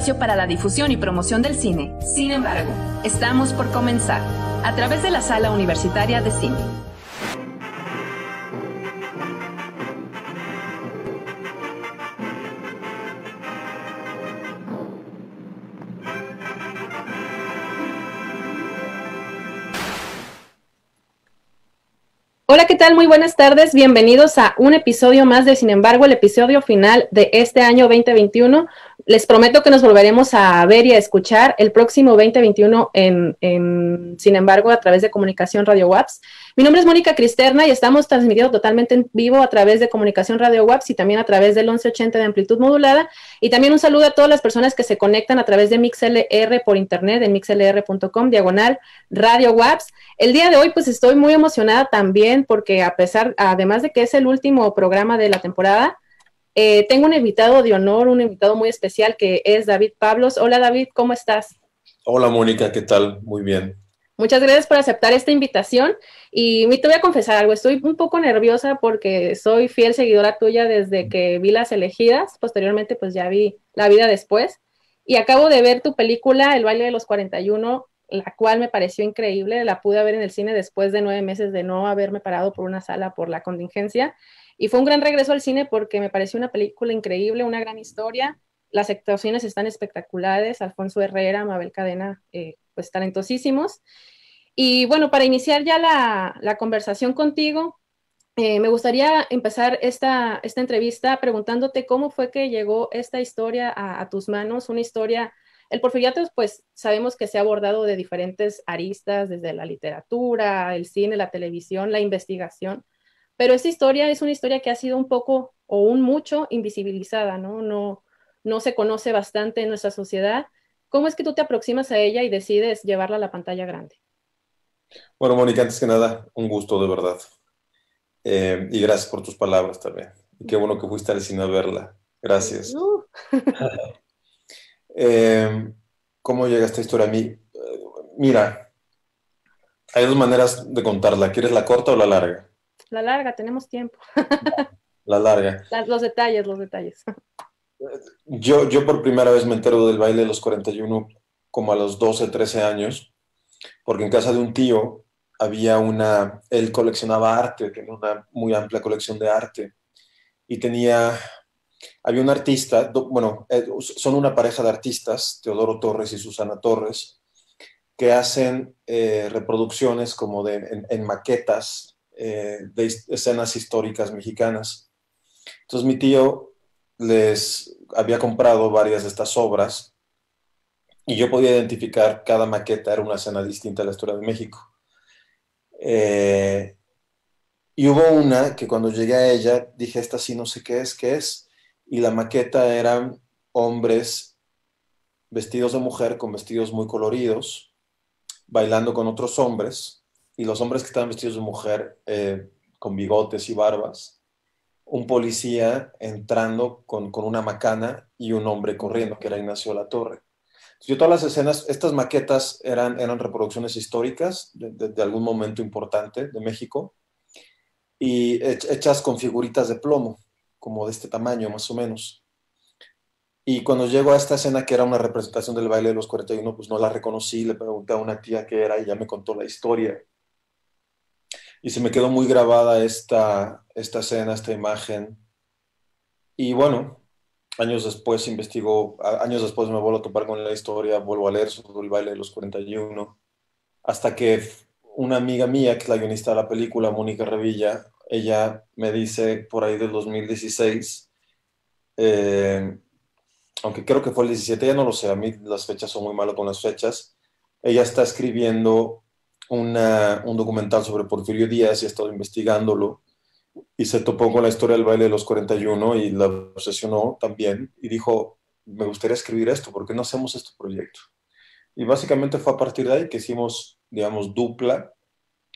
Para la difusión y promoción del cine. Sin embargo, estamos por comenzar a través de la sala universitaria de cine. Hola, ¿qué tal? Muy buenas tardes. Bienvenidos a un episodio más de Sin embargo, el episodio final de este año 2021. Les prometo que nos volveremos a ver y a escuchar el próximo 2021 en, en Sin embargo, a través de Comunicación Radio WAPS. Mi nombre es Mónica Cristerna y estamos transmitiendo totalmente en vivo a través de Comunicación Radio WAPS y también a través del 1180 de amplitud modulada. Y también un saludo a todas las personas que se conectan a través de MixLR por internet en mixlr.com, diagonal Radio WAPS. El día de hoy, pues estoy muy emocionada también porque a pesar, además de que es el último programa de la temporada, eh, tengo un invitado de honor, un invitado muy especial que es David Pablos. Hola David, ¿cómo estás? Hola Mónica, ¿qué tal? Muy bien. Muchas gracias por aceptar esta invitación y te voy a confesar algo, estoy un poco nerviosa porque soy fiel seguidora tuya desde que vi las elegidas, posteriormente pues ya vi la vida después y acabo de ver tu película El baile de los 41, la cual me pareció increíble, la pude ver en el cine después de nueve meses de no haberme parado por una sala por la contingencia y fue un gran regreso al cine porque me pareció una película increíble, una gran historia. Las actuaciones están espectaculares. Alfonso Herrera, Mabel Cadena, eh, pues talentosísimos. Y bueno, para iniciar ya la, conversación contigo, eh, me gustaría empezar esta, esta entrevista preguntándote cómo fue que llegó esta historia a, tus manos, una historia el porfiriato, pues sabemos que se ha abordado de diferentes aristas, desde la literatura, el cine, la televisión, la investigación, pero esta historia es una historia que ha sido un poco o un mucho invisibilizada, ¿no? No, no se conoce bastante en nuestra sociedad. ¿Cómo es que tú te aproximas a ella y decides llevarla a la pantalla grande? Bueno, Mónica, antes que nada, un gusto de verdad. Eh, y gracias por tus palabras también. Y qué bueno que fuiste al cine a verla. Gracias. Uh. Eh, ¿Cómo llega esta historia a mí? Mira, hay dos maneras de contarla. ¿Quieres la corta o la larga? La larga, tenemos tiempo. La larga. los detalles, los detalles. Yo, yo por primera vez me entero del baile de los 41 como a los 12, 13 años, porque en casa de un tío había una, él coleccionaba arte, tenía una muy amplia colección de arte, y tenía, había un artista, bueno, eh, son una pareja de artistas, Teodoro Torres y Susana Torres, que hacen eh, reproducciones como de, en maquetas eh, de escenas históricas mexicanas. Entonces mi tío les había comprado varias de estas obras y yo podía identificar cada maqueta, era una escena distinta de la historia de México. Eh, y hubo una que cuando llegué a ella dije, esta sí no sé qué es, qué es. Y la maqueta eran hombres vestidos de mujer con vestidos muy coloridos, bailando con otros hombres y los hombres que estaban vestidos de mujer eh, con bigotes y barbas, un policía entrando con, una macana y un hombre corriendo, que era Ignacio La Torre. Yo todas las escenas, estas maquetas eran, eran reproducciones históricas de, algún momento importante de México y hechas con figuritas de plomo, como de este tamaño más o menos. Y cuando llego a esta escena que era una representación del baile de los 41, pues no la reconocí, le pregunté a una tía qué era y ya me contó la historia y se me quedó muy grabada esta, esta escena, esta imagen. Y bueno, años después investigo, años después me vuelvo a topar con la historia, vuelvo a leer sobre el baile de los 41, hasta que una amiga mía, que es la guionista de la película, Mónica Revilla, ella me dice por ahí del 2016, eh, aunque creo que fue el 17, ya no lo sé, a mí las fechas son muy malas con las fechas, ella está escribiendo un documental sobre Porfirio Díaz y ha estado investigándolo y se topó con la historia del baile de los 41 y la obsesionó también y dijo, me gustaría escribir esto, ¿por qué no hacemos este proyecto? Y básicamente fue a partir de ahí que hicimos, digamos, dupla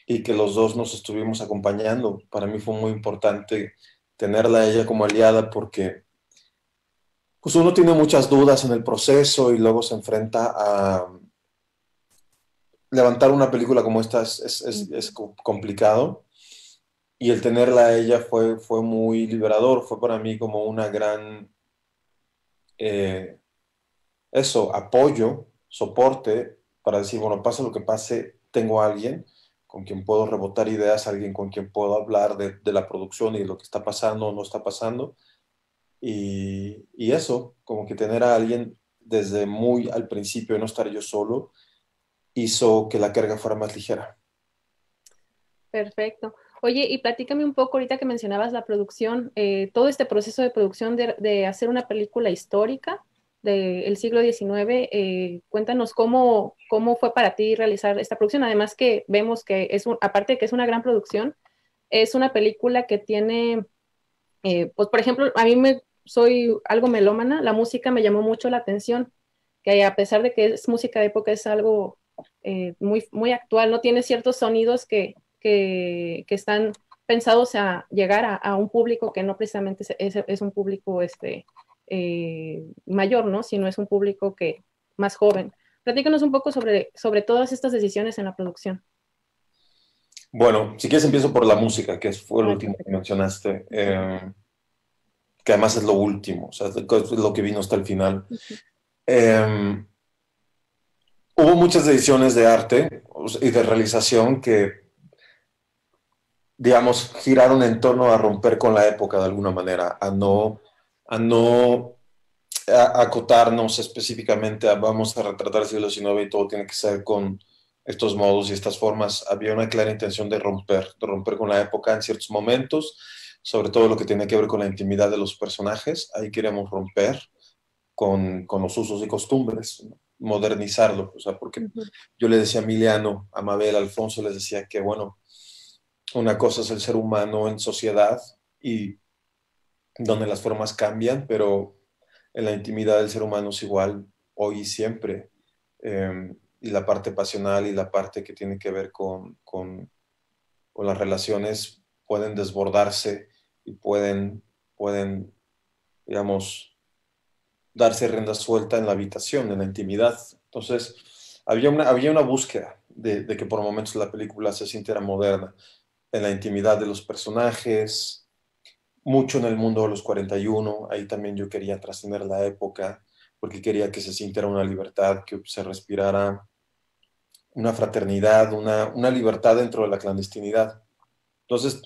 y que los dos nos estuvimos acompañando. Para mí fue muy importante tenerla a ella como aliada porque pues uno tiene muchas dudas en el proceso y luego se enfrenta a, levantar una película como esta es, complicado. Y el tenerla a ella fue, fue muy liberador, fue para mí como una gran, eh, eso, apoyo, soporte, para decir, bueno, pase lo que pase, tengo a alguien con quien puedo rebotar ideas, alguien con quien puedo hablar de, la producción y de lo que está pasando o no está pasando. Y, eso, como que tener a alguien desde muy al principio no estar yo solo, hizo que la carga fuera más ligera. Perfecto. Oye, y platícame un poco ahorita que mencionabas la producción, eh, todo este proceso de producción de, hacer una película histórica del siglo XIX, eh, cuéntanos cómo, cómo fue para ti realizar esta producción. Además que vemos que es, un, aparte de que es una gran producción, es una película que tiene, eh, pues por ejemplo, a mí me soy algo melómana, la música me llamó mucho la atención, que a pesar de que es música de época, es algo muy, muy actual, no tiene ciertos sonidos que, que, están pensados a llegar a, un público que no precisamente es, un público este, eh, mayor, ¿no? Sino es un público que más joven. Platícanos un poco sobre, sobre todas estas decisiones en la producción. Bueno, si quieres empiezo por la música, que fue lo último que mencionaste, eh, que además es lo último, o sea, es lo que vino hasta el final. Eh, hubo muchas decisiones de arte y de realización que digamos, giraron en torno a romper con la época de alguna manera, a no, a no acotarnos específicamente a vamos a retratar el siglo XIX y todo tiene que ser con estos modos y estas formas. Había una clara intención de romper, de romper con la época en ciertos momentos, sobre todo lo que tiene que ver con la intimidad de los personajes. Ahí queremos romper con, con los usos y costumbres, modernizarlo. O sea, porque yo le decía a Emiliano, a Mabel, a Alfonso, les decía que, bueno, una cosa es el ser humano en sociedad y donde las formas cambian, pero en la intimidad del ser humano es igual hoy y siempre. Em, y la parte pasional y la parte que tiene que ver con, con, las relaciones pueden desbordarse y pueden, pueden, digamos, darse rienda suelta en la habitación, en la intimidad. Entonces, había una, había una búsqueda de, de que por momentos la película se sintiera moderna en la intimidad de los personajes, mucho en el mundo de los 41, ahí también yo quería trascender la época, porque quería que se sintiera una libertad, que se respirara una fraternidad, una, una libertad dentro de la clandestinidad. Entonces,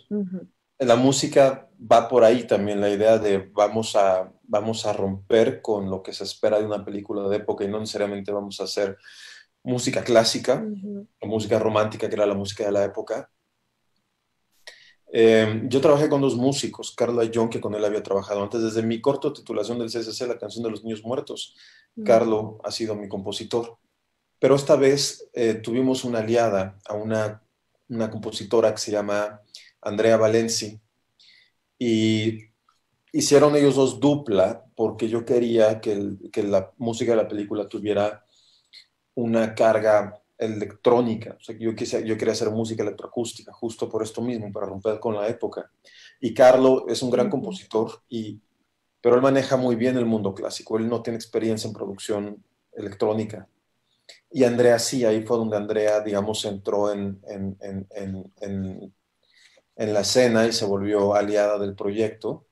la música va por ahí también, la idea de vamos a, vamos a romper con lo que se espera de una película de época y no necesariamente vamos a hacer música clásica música romántica, que era la música de la época, eh, yo trabajé con dos músicos, Carla y John, que con él había trabajado antes. Desde mi corto titulación del CSC, la canción de los niños muertos, mm. Carlo ha sido mi compositor. Pero esta vez eh, tuvimos una aliada a una, una, compositora que se llama Andrea Valenci. Y hicieron ellos dos dupla porque yo quería que, que la música de la película tuviera una carga electrónica. O sea, yo, quise, yo quería hacer música electroacústica, justo por esto mismo, para romper con la época. Y Carlo es un gran compositor, y, pero él maneja muy bien el mundo clásico. Él no tiene experiencia en producción electrónica. Y Andrea sí, ahí fue donde Andrea, digamos, entró en, en, en, en la escena y se volvió aliada del proyecto.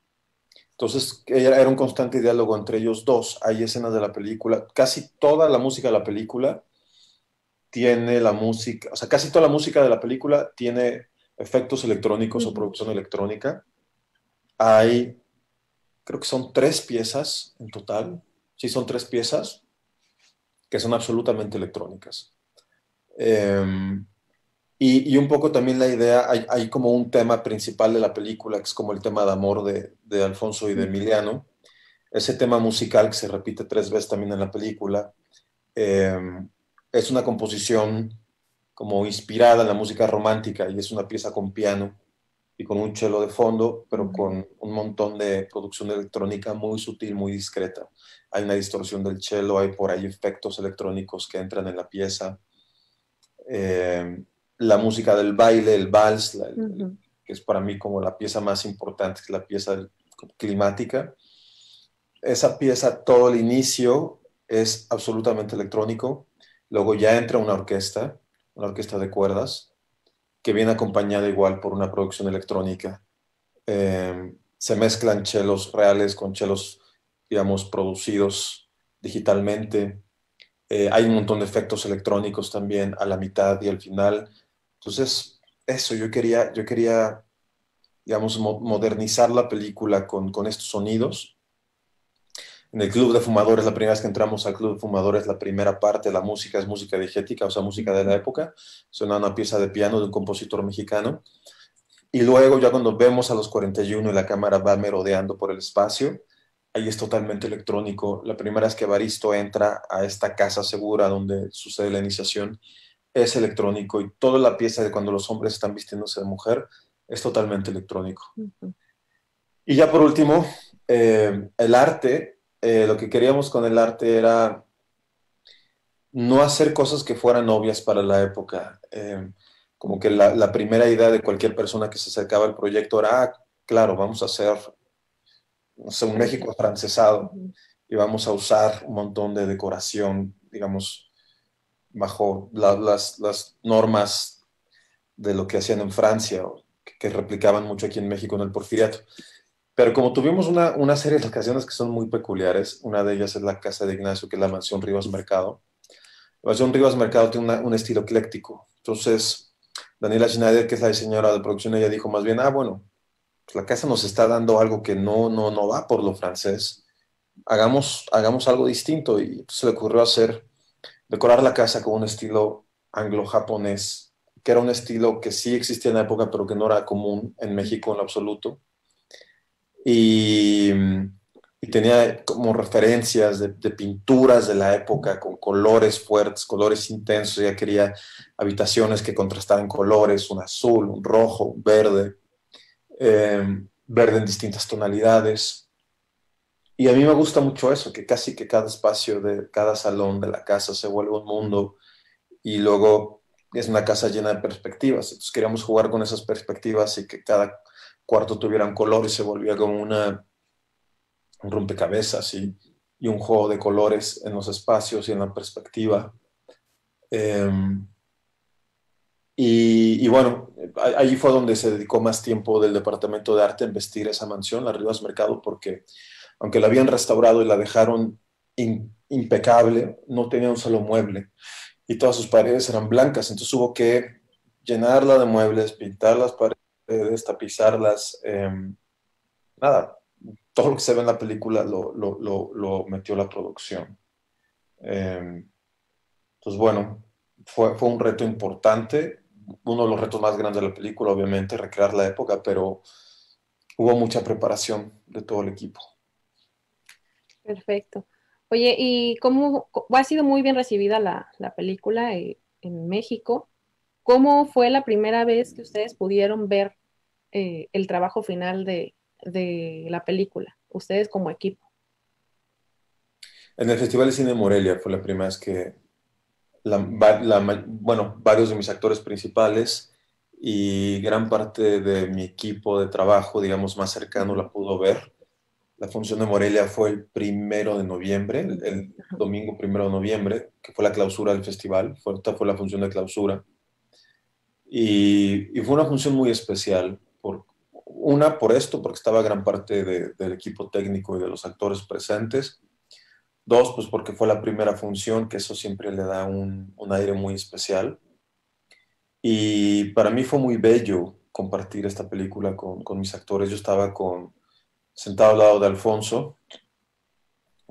Entonces, era un constante diálogo entre ellos dos. Hay escenas de la película, casi toda la música de la película tiene la música, o sea, casi toda la música de la película tiene efectos electrónicos o producción electrónica. Hay, creo que son tres piezas en total, sí son tres piezas que son absolutamente electrónicas. Em, y, y, un poco también la idea, hay, hay, como un tema principal de la película, que es como el tema de amor de, de Alfonso y de Emiliano. Ese tema musical que se repite tres veces también en la película. Eh, es una composición como inspirada en la música romántica y es una pieza con piano y con un cello de fondo, pero con un montón de producción electrónica muy sutil, muy discreta. Hay una distorsión del cello, hay por ahí efectos electrónicos que entran en la pieza. Eh, la música del baile, el vals, que es para mí como la pieza más importante, es la pieza climática. Esa pieza, todo el inicio es absolutamente electrónico Luego ya entra una orquesta, una orquesta de cuerdas, que viene acompañada igual por una producción electrónica. Em, se mezclan chelos reales con chelos, digamos, producidos digitalmente. Eh, hay un montón de efectos electrónicos también a la mitad y al final. Entonces, eso, yo quería, yo quería digamos, modernizar la película con, con estos sonidos en el Club de Fumadores, la primera vez que entramos al Club de Fumadores, la primera parte la música es música diegética, o sea, música de la época. Suena una pieza de piano de un compositor mexicano. Y luego, ya cuando vemos a los 41 y la cámara va merodeando por el espacio, ahí es totalmente electrónico. La primera vez que Baristo entra a esta casa segura donde sucede la iniciación, es electrónico. Y toda la pieza de cuando los hombres están vistiéndose de mujer es totalmente electrónico. Y ya por último, eh, el arte eh, lo que queríamos con el arte era no hacer cosas que fueran obvias para la época. Eh, como que la, primera idea de cualquier persona que se acercaba al proyecto era, ah, claro, vamos a hacer, un México francesado y vamos a usar un montón de decoración, digamos, bajo las, normas de lo que hacían en Francia, que, que replicaban mucho aquí en México en el porfiriato. Pero como tuvimos una, una, serie de locaciones que son muy peculiares, una de ellas es la casa de Ignacio, que es la mansión Rivas Mercado. La mansión Rivas Mercado tiene un estilo ecléctico. Entonces, Daniela Schneider, que es la diseñadora de producción, ella dijo más bien, ah, bueno, pues la casa nos está dando algo que no, no, no va por lo francés. Hagamos, hagamos algo distinto. Y se le ocurrió hacer, decorar la casa con un estilo anglo-japonés, que era un estilo que sí existía en la época, pero que no era común en México en absoluto y, tenía como referencias de, pinturas de la época con colores fuertes, colores intensos. Ella quería habitaciones que contrastaran colores, un azul, un rojo, un verde, em, verde en distintas tonalidades. Y a mí me gusta mucho eso, que casi que cada espacio de cada salón de la casa se vuelve un mundo y luego es una casa llena de perspectivas. Entonces queríamos jugar con esas perspectivas y que cada cuarto tuviera color y se volvía como una, un rompecabezas y, y un juego de colores en los espacios y en la perspectiva. Em, y, bueno, allí fue donde se dedicó más tiempo del departamento de arte en vestir esa mansión, la Rivas Mercado, porque aunque la habían restaurado y la dejaron impecable, no tenía un solo mueble y todas sus paredes eran blancas, entonces hubo que llenarla de muebles, pintar las paredes destapizarlas. Em, nada, todo lo que se ve en la película lo, metió la producción. Em, entonces, bueno, fue, fue un reto importante, uno de los retos más grandes de la película, obviamente, recrear la época, pero hubo mucha preparación de todo el equipo. Perfecto. Oye, ¿y cómo ha sido muy bien recibida la, la película eh, en México? ¿Cómo fue la primera vez que ustedes pudieron ver eh, el trabajo final de, la película, ustedes como equipo? En el Festival de Cine de Morelia fue la primera vez que, bueno, varios de mis actores principales y gran parte de mi equipo de trabajo, digamos, más cercano la pudo ver. La función de Morelia fue el primero de noviembre, el, domingo primero de noviembre, que fue la clausura del festival. Fue, esta fue la función de clausura. Y, fue una función muy especial. Una, por esto, porque estaba gran parte del equipo técnico y de los actores presentes. Dos, pues porque fue la primera función, que eso siempre le da un, un aire muy especial. Y para mí fue muy bello compartir esta película con, con mis actores. Yo estaba con, sentado al lado de Alfonso.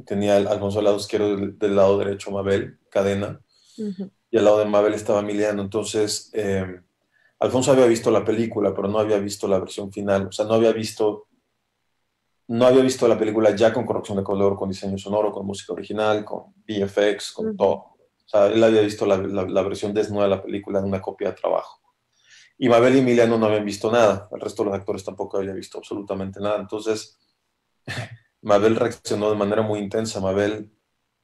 Tenía Alfonso al lado izquierdo, del, lado derecho Mabel, cadena. Y al lado de Mabel estaba Emiliano. Entonces, eh, Alfonso había visto la película, pero no había visto la versión final. O sea, no había visto, no había visto la película ya con corrección de color, con diseño sonoro, con música original, con VFX, con todo. O sea, él había visto la, la, versión desnuda de la película en una copia de trabajo. Y Mabel y Emiliano no habían visto nada. El resto de los actores tampoco había visto absolutamente nada. Entonces, Mabel reaccionó de manera muy intensa. Mabel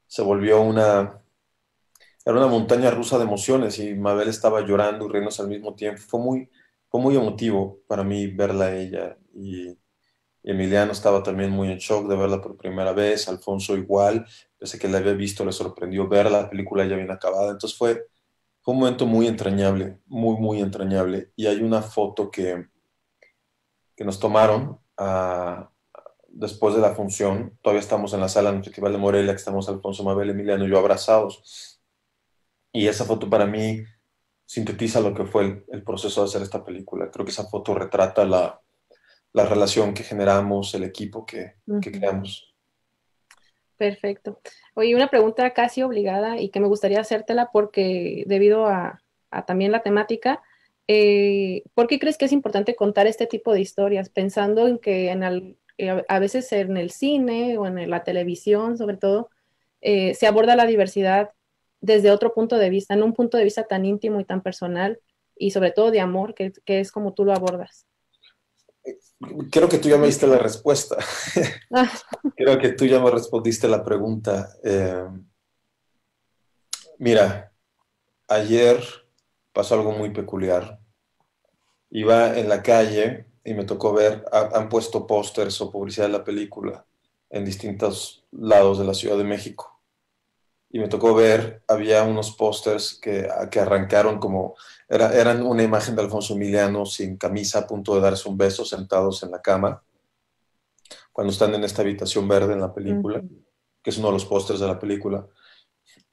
se volvió una, era una montaña rusa de emociones y Mabel estaba llorando y riéndose al mismo tiempo. Fue muy, fue muy emotivo para mí verla a ella y, Emiliano estaba también muy en shock de verla por primera vez, Alfonso igual, pese que la había visto, le sorprendió verla, la película ya bien acabada, entonces fue, fue un momento muy entrañable, muy, muy entrañable. Y hay una foto que, que nos tomaron, a, después de la función, todavía estamos en la sala en el Festival de Morelia, que estamos Alfonso Mabel, Emiliano y yo abrazados. Y esa foto para mí sintetiza lo que fue el, proceso de hacer esta película. Creo que esa foto retrata la, la relación que generamos, el equipo que, que creamos. Perfecto. Oye, una pregunta casi obligada y que me gustaría hacértela porque debido a, también la temática, eh, ¿por qué crees que es importante contar este tipo de historias? Pensando en que en eh, a veces en el cine o en la televisión, sobre todo, eh, se aborda la diversidad desde otro punto de vista, en un punto de vista tan íntimo y tan personal y sobre todo de amor, que es como tú lo abordas. Creo que tú ya me diste la respuesta. Creo que tú ya me respondiste la pregunta. Eh, mira, ayer pasó algo muy peculiar. Iba en la calle y me tocó ver, han puesto pósters o publicidad de la película en distintos lados de la Ciudad de México y me tocó ver, había unos pósters que, que, arrancaron como, era, eran una imagen de Alfonso Emiliano sin camisa a punto de darse un beso sentados en la cama, cuando están en esta habitación verde en la película, que es uno de los pósters de la película.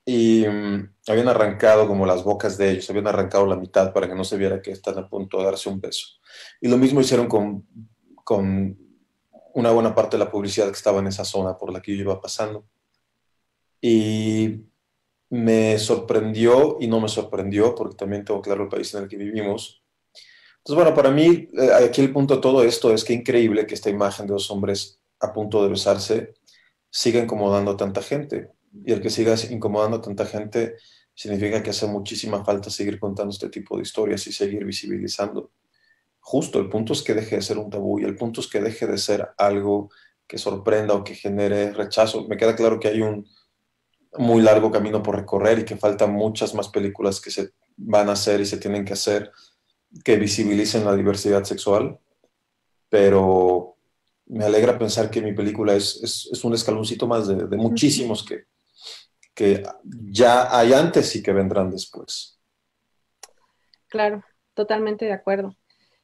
Y mm, habían arrancado como las bocas de ellos, habían arrancado la mitad para que no se viera que están a punto de darse un beso. Y lo mismo hicieron con, con una buena parte de la publicidad que estaba en esa zona por la que yo iba pasando y me sorprendió y no me sorprendió, porque también tengo claro el país en el que vivimos. Entonces, bueno, para mí, eh, aquí el punto de todo esto es que increíble que esta imagen de dos hombres a punto de besarse siga incomodando a tanta gente. Y el que siga incomodando a tanta gente significa que hace muchísima falta seguir contando este tipo de historias y seguir visibilizando. Justo, el punto es que deje de ser un tabú y el punto es que deje de ser algo que sorprenda o que genere rechazo. Me queda claro que hay un, muy largo camino por recorrer y que faltan muchas más películas que se van a hacer y se tienen que hacer que visibilicen la diversidad sexual, pero me alegra pensar que mi película es, es, un escaloncito más de, muchísimos que, que ya hay antes y que vendrán después. Claro, totalmente de acuerdo.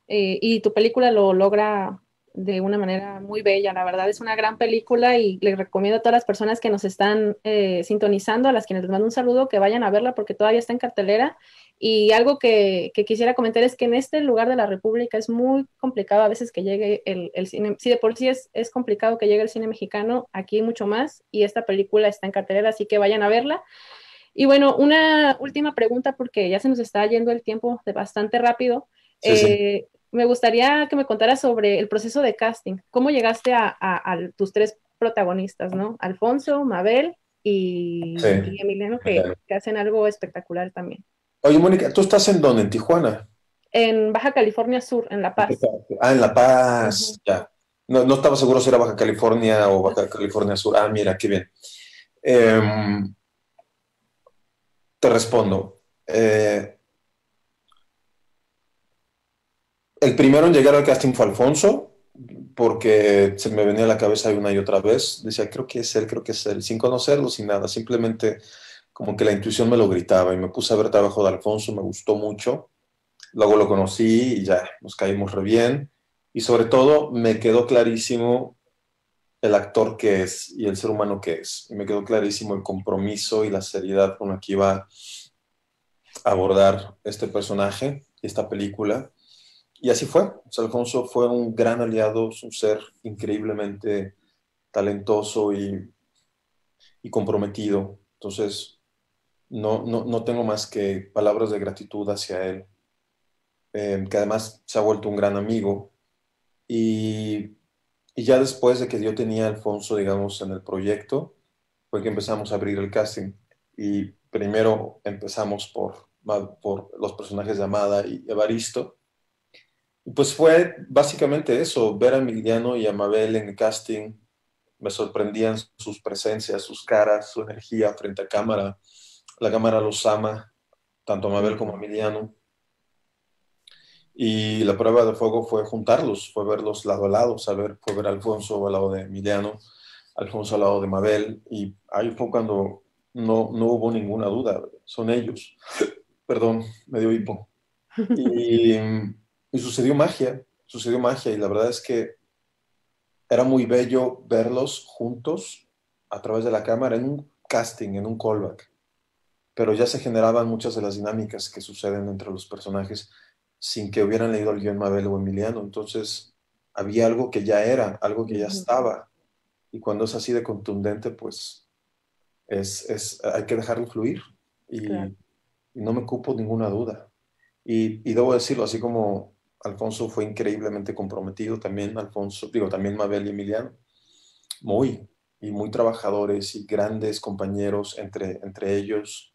Eh, y tu película lo logra de una manera muy bella. La verdad es una gran película y le recomiendo a todas las personas que nos están eh, sintonizando, a las quienes les mando un saludo, que vayan a verla porque todavía está en cartelera. Y algo que, quisiera comentar es que en este lugar de la República es muy complicado a veces que llegue el, cine, si de por sí es, es complicado que llegue el cine mexicano, aquí mucho más, y esta película está en cartelera, así que vayan a verla. Y bueno, una última pregunta porque ya se nos está yendo el tiempo de bastante rápido. Eh, me gustaría que me contaras sobre el proceso de casting. ¿Cómo llegaste a, tus tres protagonistas, ¿no? Alfonso, Mabel y, Emiliano, que, hacen algo espectacular también. Oye, Mónica, ¿tú estás en dónde? ¿En Tijuana? En Baja California Sur, en La Paz. Ah, en La Paz, ya. No, no, estaba seguro si era Baja California o Baja California Sur. Ah, mira, qué bien. Em, te respondo. Eh, El primero en llegar al casting fue Alfonso, porque se me venía a la cabeza una y otra vez. Decía, creo que es él, creo que es él, sin conocerlo, sin nada. Simplemente como que la intuición me lo gritaba y me puse a ver trabajo de Alfonso, me gustó mucho. Luego lo conocí y ya nos caímos re bien. Y sobre todo me quedó clarísimo el actor que es y el ser humano que es. Y me quedó clarísimo el compromiso y la seriedad con la que iba a abordar este personaje, esta película. Y así fue. Alfonso fue un gran aliado, un ser increíblemente talentoso y, comprometido. Entonces, no, no, tengo más que palabras de gratitud hacia él, eh, que además se ha vuelto un gran amigo. Y, y, ya después de que yo tenía Alfonso, digamos, en el proyecto, fue que empezamos a abrir el casting. Y primero empezamos por, por los personajes de Amada y Evaristo pues fue básicamente eso, ver a Emiliano y a Mabel en el casting, me sorprendían sus presencias, sus caras, su energía frente a cámara. La cámara los ama, tanto a Mabel como a Emiliano. Y la prueba de fuego fue juntarlos, fue verlos lado a lado, saber, fue ver a Alfonso al lado de Emiliano, Alfonso al lado de Mabel, y ahí fue cuando no, no hubo ninguna duda, son ellos. Perdón, me dio hipo. Y y sucedió magia, sucedió magia y la verdad es que era muy bello verlos juntos a través de la cámara en un casting, en un callback. Pero ya se generaban muchas de las dinámicas que suceden entre los personajes sin que hubieran leído el guion Mabel o Emiliano. Entonces, había algo que ya era, algo que ya estaba. Y cuando es así de contundente, pues es, es hay que dejarlo fluir. Y, no me cupo ninguna duda. Y, y, debo decirlo, así como Alfonso fue increíblemente comprometido, también Alfonso, digo, también Mabel y Emiliano, muy, y muy trabajadores y grandes compañeros entre, entre ellos,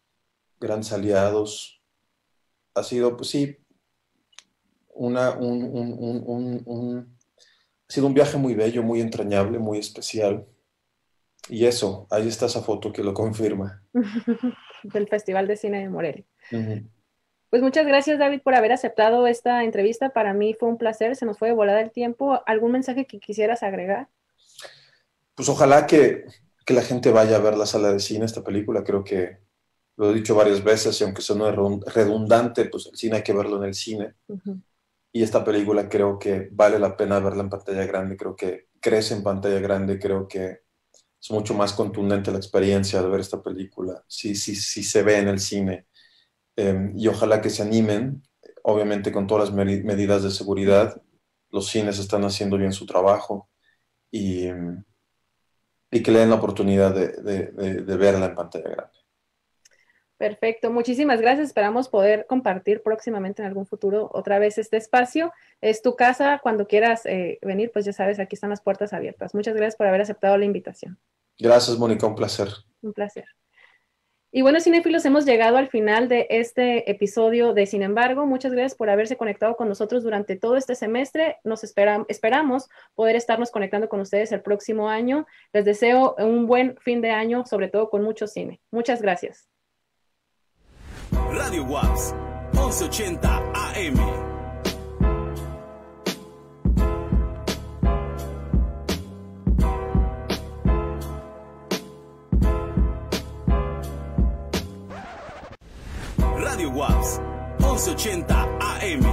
grandes aliados. Ha sido, pues sí, una, un, un, un, ha sido un viaje muy bello, muy entrañable, muy especial. Y eso, ahí está esa foto que lo confirma. Del Festival de Cine de Morelia. Pues muchas gracias, David, por haber aceptado esta entrevista. Para mí fue un placer, se nos fue de volada el tiempo. ¿Algún mensaje que quisieras agregar? Pues ojalá que, que la gente vaya a ver la sala de cine, esta película. Creo que lo he dicho varias veces y aunque suene redundante, pues el cine hay que verlo en el cine. Y esta película creo que vale la pena verla en pantalla grande, creo que crece en pantalla grande, creo que es mucho más contundente la experiencia de ver esta película, si, si, si se ve en el cine. Em, y ojalá que se animen, obviamente con todas las medidas de seguridad, los cines están haciendo bien su trabajo y, y que le den la oportunidad de, de, de verla en pantalla grande. Perfecto, muchísimas gracias. Esperamos poder compartir próximamente en algún futuro otra vez este espacio. Es tu casa, cuando quieras eh, venir, pues ya sabes, aquí están las puertas abiertas. Muchas gracias por haber aceptado la invitación. Gracias, Mónica, un placer. Un placer. Y bueno, cinéfilos, hemos llegado al final de este episodio de Sin embargo. Muchas gracias por haberse conectado con nosotros durante todo este semestre. Nos esperamos poder estarnos conectando con ustedes el próximo año. Les deseo un buen fin de año, sobre todo con mucho cine. Muchas gracias. Radio WAPS 1180 AM. Radio WAPS 1180 AM.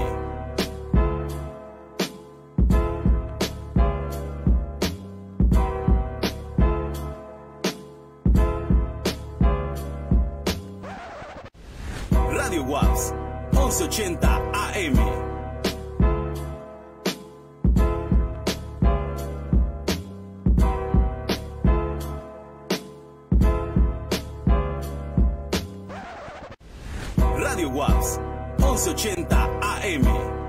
Radio WAPS 1180 AM. Radio WAPS 1180 AM.